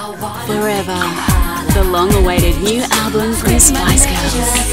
Forever, the long awaited new album from Spice Girls.